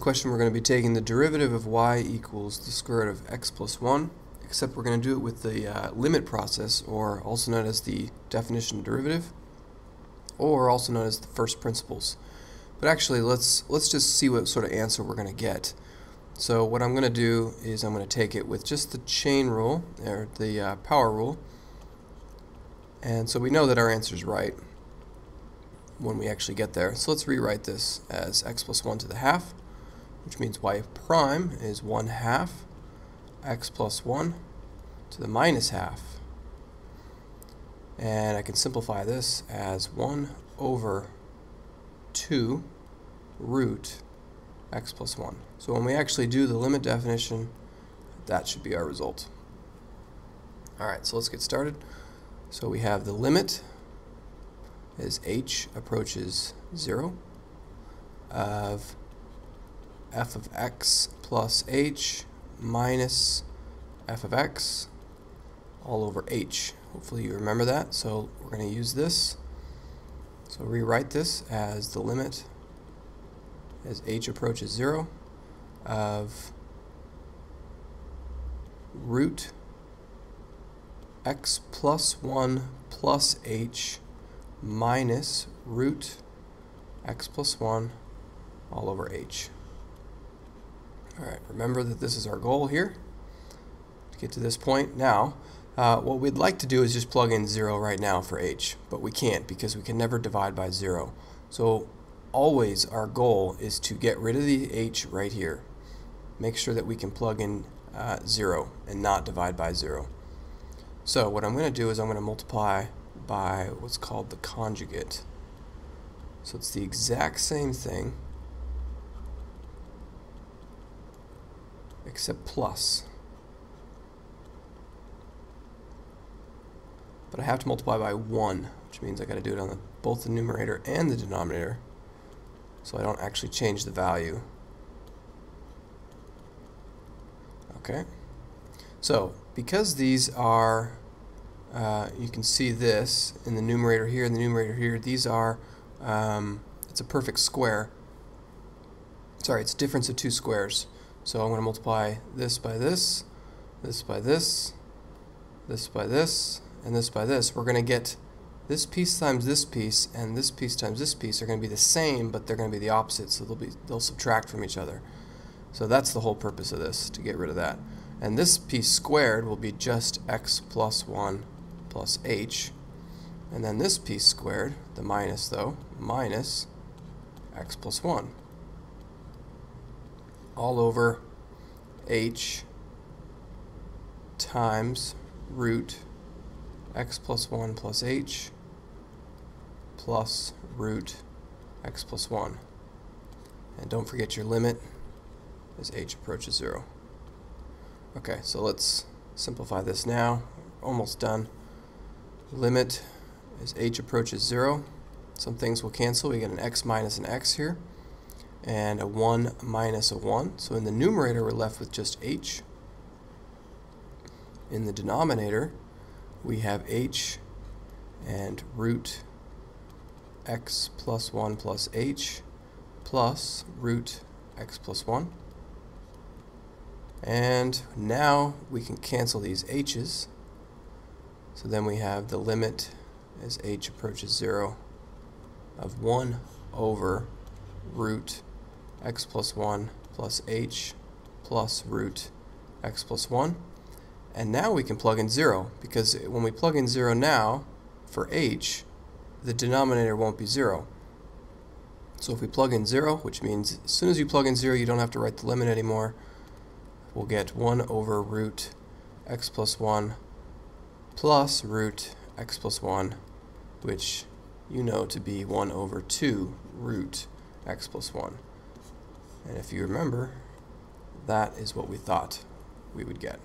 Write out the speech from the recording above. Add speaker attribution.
Speaker 1: question we're going to be taking the derivative of y equals the square root of x plus 1 except we're going to do it with the uh, limit process or also known as the definition derivative or also known as the first principles. But actually let's let's just see what sort of answer we're going to get. So what I'm going to do is I'm going to take it with just the chain rule or the uh, power rule. And so we know that our answer is right when we actually get there. So let's rewrite this as x plus 1 to the half which means y prime is 1 half x plus 1 to the minus half. And I can simplify this as 1 over 2 root x plus 1. So when we actually do the limit definition, that should be our result. Alright, so let's get started. So we have the limit as h approaches 0 of f of x plus h minus f of x all over h. Hopefully you remember that. So we're going to use this. So rewrite this as the limit as h approaches 0 of root x plus 1 plus h minus root x plus 1 all over h. Alright, remember that this is our goal here to get to this point. Now, uh, what we'd like to do is just plug in 0 right now for h, but we can't because we can never divide by 0. So always our goal is to get rid of the h right here. Make sure that we can plug in uh, 0 and not divide by 0. So what I'm going to do is I'm going to multiply by what's called the conjugate. So it's the exact same thing except plus. But I have to multiply by 1, which means i got to do it on the, both the numerator and the denominator, so I don't actually change the value. Okay, so because these are, uh, you can see this in the numerator here and the numerator here, these are, um, it's a perfect square. Sorry, it's difference of two squares. So I'm going to multiply this by this, this by this, this by this, and this by this. We're going to get this piece times this piece and this piece times this piece are going to be the same, but they're going to be the opposite, so they'll be they'll subtract from each other. So that's the whole purpose of this, to get rid of that. And this piece squared will be just x plus 1 plus h. And then this piece squared, the minus though, minus x plus 1 all over h times root x plus 1 plus h plus root x plus 1. And don't forget your limit as h approaches 0. Okay, so let's simplify this now. Almost done. Limit as h approaches 0. Some things will cancel. We get an x minus an x here and a 1 minus a 1. So in the numerator, we're left with just h. In the denominator, we have h and root x plus 1 plus h plus root x plus 1. And now we can cancel these h's. So then we have the limit as h approaches 0 of 1 over root x plus 1 plus h plus root x plus 1. And now we can plug in 0, because when we plug in 0 now, for h, the denominator won't be 0. So if we plug in 0, which means as soon as you plug in 0, you don't have to write the limit anymore, we'll get 1 over root x plus 1 plus root x plus 1, which you know to be 1 over 2 root x plus 1. And if you remember, that is what we thought we would get.